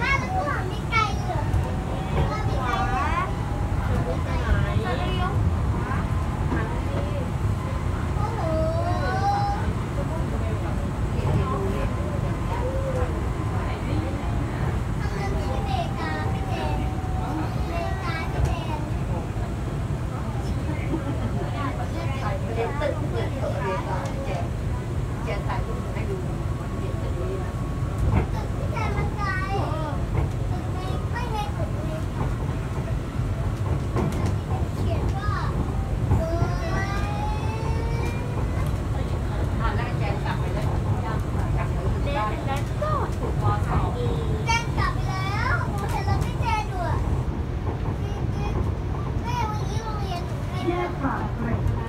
妈的不好没干 Five, three.